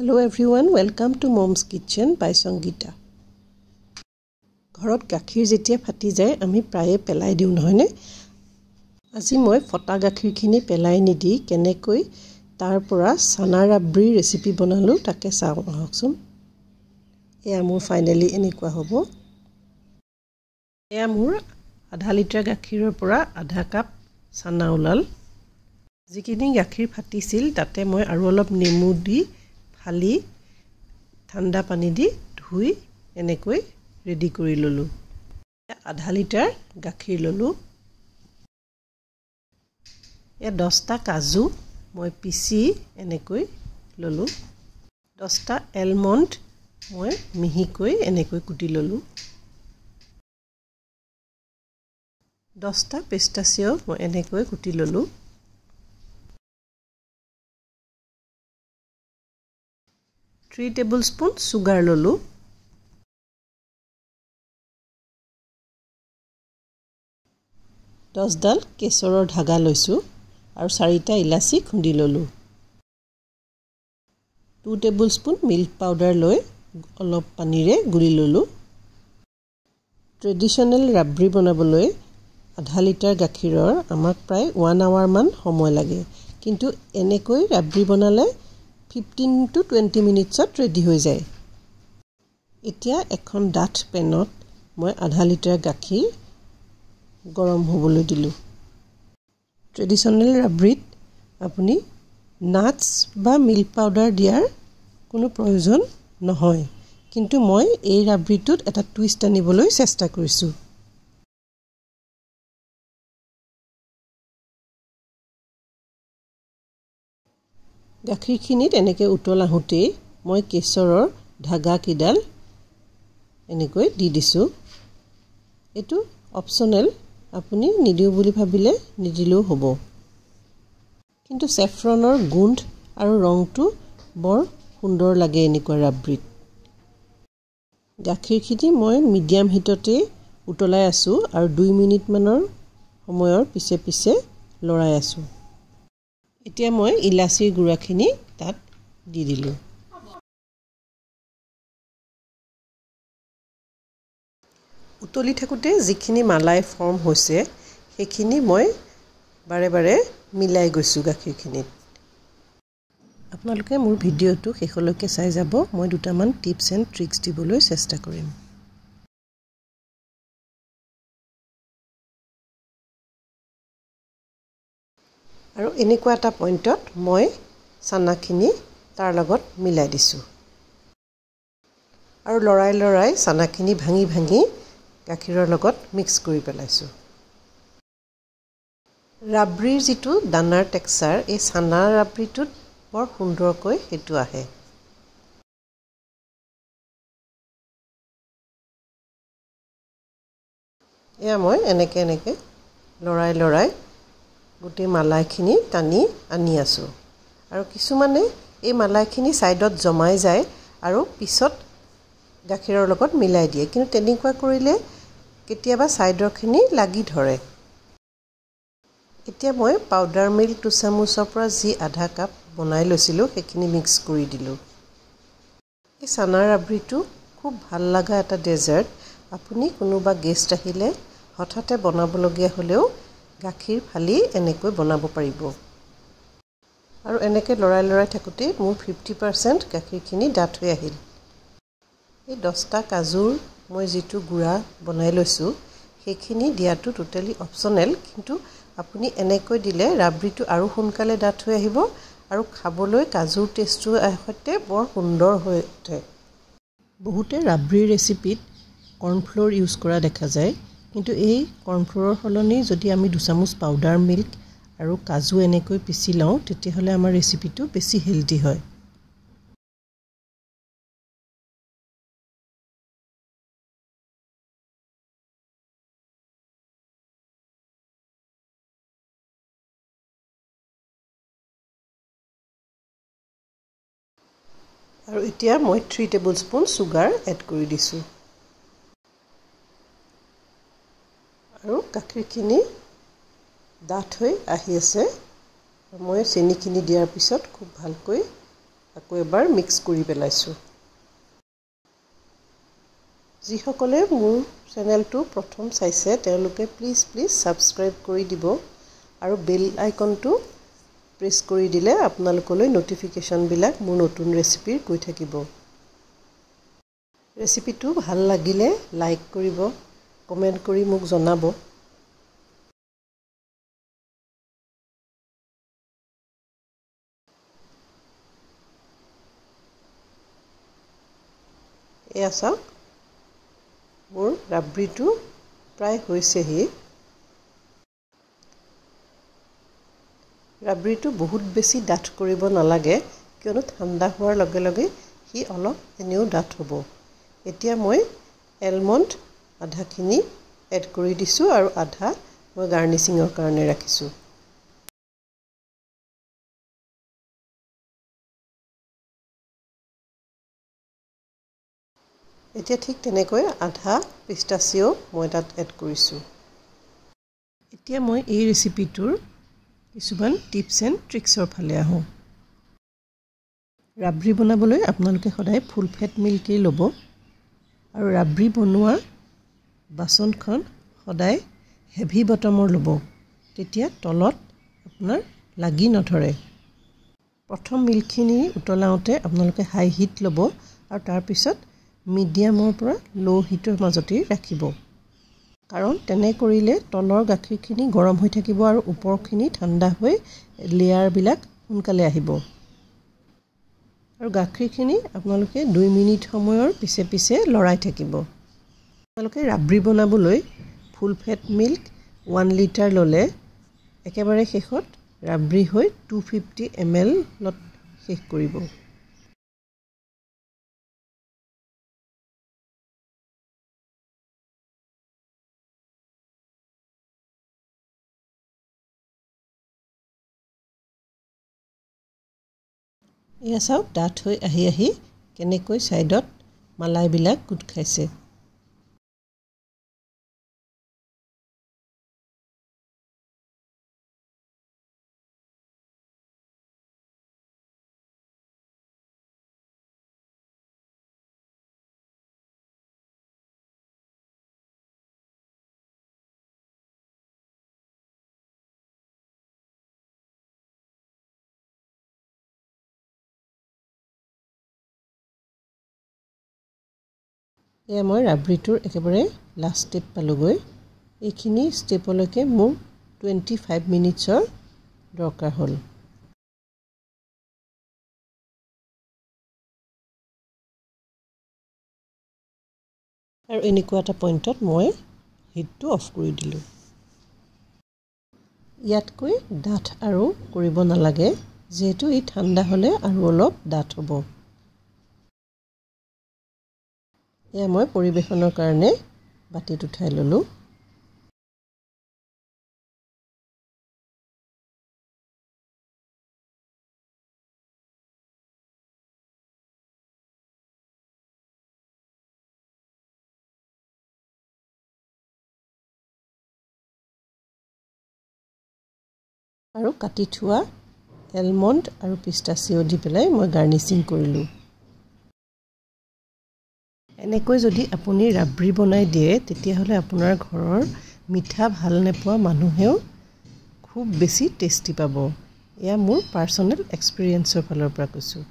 Hello' everyone welcome to mom's kitchen by Sangeeta ঘৰত গাখীৰ যেতিয়া ফাটি যায় আমি প্ৰায়ে পেলাই দিওঁ নহয়নে? আজি মই ফটা গাখীৰখিনি পেলাই নিদি কেনেকৈ তাৰ পৰা চানা ৰাবৰিৰ ৰেচিপি বনালোঁ তাকে চাওঁ আহকচোন। এয়া মোৰ ফাইনেলি এনেকুৱা হ'ব। এয়া মোৰ আধা লিটাৰ গাখীৰৰ পৰা আধা কাপ চানা ওলাল। যিখিনি গাখীৰ ফাটিছিল তাতে মই আৰু অলপ নেমু দি ফালি ঠাণ্ডা পানী দি ধুই এনেকৈ ৰেডি কৰি ল'লোঁ। আধা লিটাৰ গাখীৰ ল'লোঁ। এয়া দহটা কাজু মই পিচি এনেকৈ ল'লোঁ। দহটা এলমণ্ড মই মিহিকৈ এনেকৈ কুটি ল'লোঁ। দহটা পেষ্টাচিয় মই এনেকৈ কুটি ল'লোঁ। থ্ৰী টেবুল স্পুন চুগাৰ ল'লোঁ দহডাল কেশৰৰ ধাগা লৈছোঁ আৰু চাৰিটা ইলাচি খুন্দি ল'লোঁ। Two tablespoon milk powder লৈ অলপ পানীৰে গুলি ল'লোঁ। ট্ৰেডিশ্যনেল ৰাবৰি বনাবলৈ আধা লিটাৰ গাখীৰৰ আমাক প্ৰায় ওৱান আৱাৰমান সময় লাগে। কিন্তু এনেকৈ ৰাবৰি বনালে ফিফটিন টু টুৱেণ্টি মিনিটছত ৰেডি হৈ যায়। এতিয়া এখন ডাঠ পেনত মই আধা লিটাৰ গাখীৰ গৰম হ'বলৈ দিলোঁ। ট্ৰেডিশ্যনেল ৰাবৰিত আপুনি নাটছ বা মিল্ক পাউডাৰ দিয়াৰ কোনো প্ৰয়োজন নহয়। কিন্তু মই এই ৰাবৰিটোত এটা টুইষ্ট আনিবলৈ চেষ্টা কৰিছোঁ। গাখীৰখিনিত এনেকৈ উতল আহোঁতেই মই কেশৰৰ ধাগাকেইডাল এনেকৈ দি দিছোঁ। এইটো অপশ্যনেল আপুনি নিদিওঁ বুলি ভাবিলে নিদিলেও হ'ব। কিন্তু চেফ্ৰনৰ গোন্ধ আৰু ৰংটো বৰ সুন্দৰ লাগে এনেকুৱা ৰাবৰিত গাখীৰখিনি মই মিডিয়াম হিটতে উতলাই আছোঁ আৰু দুই মিনিটমানৰ সময়ৰ পিছে পিছে লৰাই আছোঁ। এতিয়া মই ইলাচিৰ গুড়াখিনি তাত দি দিলোঁ। উতলি থাকোঁতে যিখিনি মালাই ফৰ্ম হৈছে সেইখিনি মই বাৰে বাৰে মিলাই গৈছোঁ গাখীৰখিনিত। আপোনালোকে মোৰ ভিডিঅ'টো শেষলৈকে চাই যাব। মই দুটামান টিপছ এণ্ড ট্ৰিক্স দিবলৈ চেষ্টা কৰিম। আৰু এনেকুৱা এটা পইণ্টত মই চানাখিনি তাৰ লগত মিলাই দিছোঁ। আৰু লৰাই লৰাই চানাখিনি ভাঙি ভাঙি গাখীৰৰ লগত মিক্স কৰি পেলাইছোঁ। ৰাবৰিৰ যিটো দানাৰ টেক্সাৰ এই চানা ৰাবৰিটোত বৰ সুন্দৰকৈ সেইটো আহে। এয়া মই এনেকৈ এনেকৈ লৰাই লৰাই গোটেই মালাইখিনি টানি আনি আছোঁ। আৰু কিছুমানে এই মালাইখিনি ছাইডত জমাই যায় আৰু পিছত গাখীৰৰ লগত মিলাই দিয়ে। কিন্তু তেনেকুৱা কৰিলে কেতিয়াবা ছাইডৰখিনি লাগি ধৰে। এতিয়া মই পাউডাৰ মিল্ক দুচামুচৰ পৰা যি আধা কাপ বনাই লৈছিলোঁ সেইখিনি মিক্স কৰি দিলোঁ। এই চানা ৰাবৰিটো খুব ভাল লগা এটা ডেজাৰ্ট আপুনি কোনোবা গেষ্ট আহিলে হঠাতে বনাবলগীয়া হ'লেও গাখীৰ ফালি এনেকৈ বনাব পাৰিব। আৰু এনেকৈ লৰাই লৰাই থাকোঁতেই মোৰ ফিফটি পাৰ্চেণ্ট গাখীৰখিনি ডাঠ হৈ আহিল। এই দহটা কাজুৰ মই যিটো গুড়া বনাই লৈছোঁ সেইখিনি দিয়াটো টোটেলি অপশ্যনেল কিন্তু আপুনি এনেকৈ দিলে ৰাবৰিটো আৰু সোনকালে ডাঠ হৈ আহিব আৰু খাবলৈ কাজুৰ টেষ্টটোৰ সৈতে বৰ সুন্দৰ হৈ উঠে। বহুতে ৰাবৰিৰ ৰেচিপিত কৰ্ণফ্ল'ৰ ইউজ কৰা দেখা যায়। কিন্তু এই কৰ্ণফ্ল'ৰৰ সলনি যদি আমি দুচামুচ পাউডাৰ মিল্ক আৰু কাজু এনেকৈ পিচি লওঁ তেতিয়াহ'লে আমাৰ ৰেচিপিটো বেছি হেল্ডি হয়। আৰু এতিয়া মই three tablespoon sugar add কৰি দিছোঁ আৰু গাখীৰখিনি ডাঠ হৈ আহি আছে। মই চেনিখিনি দিয়াৰ পিছত খুব ভালকৈ আকৌ এবাৰ মিক্স কৰি পেলাইছোঁ। যিসকলে মোৰ চেনেলটো প্ৰথম চাইছে তেওঁলোকে প্লিজ প্লিজ ছাবস্ক্ৰাইব কৰি দিব আৰু বেল আইকনটো প্ৰেছ কৰি দিলে আপোনালোকলৈ ন'টিফিকেশ্যনবিলাক মোৰ নতুন ৰেচিপিৰ গৈ থাকিব। ৰেচিপিটো ভাল লাগিলে লাইক কৰিব কমেণ্ট কৰি মোক জনাব। এয়া চাওক। মোৰ ৰাবৰিটো প্ৰায় হৈছেহি। ৰাবৰিটো বহুত বেছি ডাঠ কৰিব নালাগে কিয়নো ঠাণ্ডা হোৱাৰ লগে লগে সি অলপ এনেও ডাঠ হ'ব। এতিয়া মই এলমণ্ড আধাখিনি এড কৰি দিছোঁ আৰু আধা মই গাৰ্নিচিঙৰ কাৰণে ৰাখিছোঁ। এতিয়া ঠিক তেনেকৈ আধা পিষ্টাচিও মই তাত এড কৰিছোঁ। এতিয়া মই এই ৰেচিপিটোৰ কিছুমান টিপছ এণ্ড ট্ৰিক্সৰ ফালে আহোঁ। ৰাবৰি বনাবলৈ আপোনালোকে সদায় ফুল ফেট মিল্কেই ল'ব আৰু ৰাবৰি বনোৱা বাচনখন সদায় হেভি বটমৰ ল'ব। তেতিয়া তলত আপোনাৰ লাগি নধৰে। প্ৰথম মিল্কখিনি উতলাওঁতে আপোনালোকে হাই হিট ল'ব আৰু তাৰপিছত মিডিয়ামৰ পৰা ল' হিটৰ মাজতেই ৰাখিব। কাৰণ তেনে কৰিলে তলৰ গাখীৰখিনি গৰম হৈ থাকিব আৰু ওপৰখিনি ঠাণ্ডা হৈ লেয়াৰবিলাক সোনকালে আহিব। আৰু গাখীৰখিনি আপোনালোকে দুই মিনিট সময়ৰ পিছে পিছে লৰাই থাকিব। আপোনালোকে ৰাবৰি বনাবলৈ full fat milk one litre ল'লে একেবাৰে শেষত ৰাবৰি হৈ টু ফিফটি এম এলত শেষ কৰিব। এয়া চাওক ডাঠ হৈ আহি আহি কেনেকৈ ছাইডত মালাইবিলাক গোট খাইছে। এয়া মই ৰাবৰিটোৰ একেবাৰে লাষ্ট ষ্টেপ পালোঁগৈ। এইখিনি ষ্টেপলৈকে মোৰ টুৱেণ্টি ফাইভ মিনিটছৰ দৰকাৰ হ'ল। আৰু এনেকুৱা এটা পইণ্টত মই হিটটো অফ কৰি দিলোঁ। ইয়াতকৈ ডাঠ আৰু কৰিব নালাগে। যিহেতু ই ঠাণ্ডা হ'লে আৰু অলপ ডাঠ হ'ব। এয়া মই পৰিৱেশনৰ কাৰণে বাতিত উঠাই ল'লোঁ। আৰু কাটি থোৱা এলমণ্ড আৰু পিষ্টাচিঅ দি পেলাই মই গাৰ্নিচিং কৰিলোঁ। এনেকৈ যদি আপুনি ৰাবৰি বনাই দিয়ে তেতিয়াহ'লে আপোনাৰ ঘৰৰ মিঠা ভাল নোপোৱা মানুহেও খুব বেছি টেষ্টি পাব। এয়া মোৰ পাৰ্চনেল এক্সপিৰিয়েঞ্চৰ ফালৰ পৰা কৈছোঁ।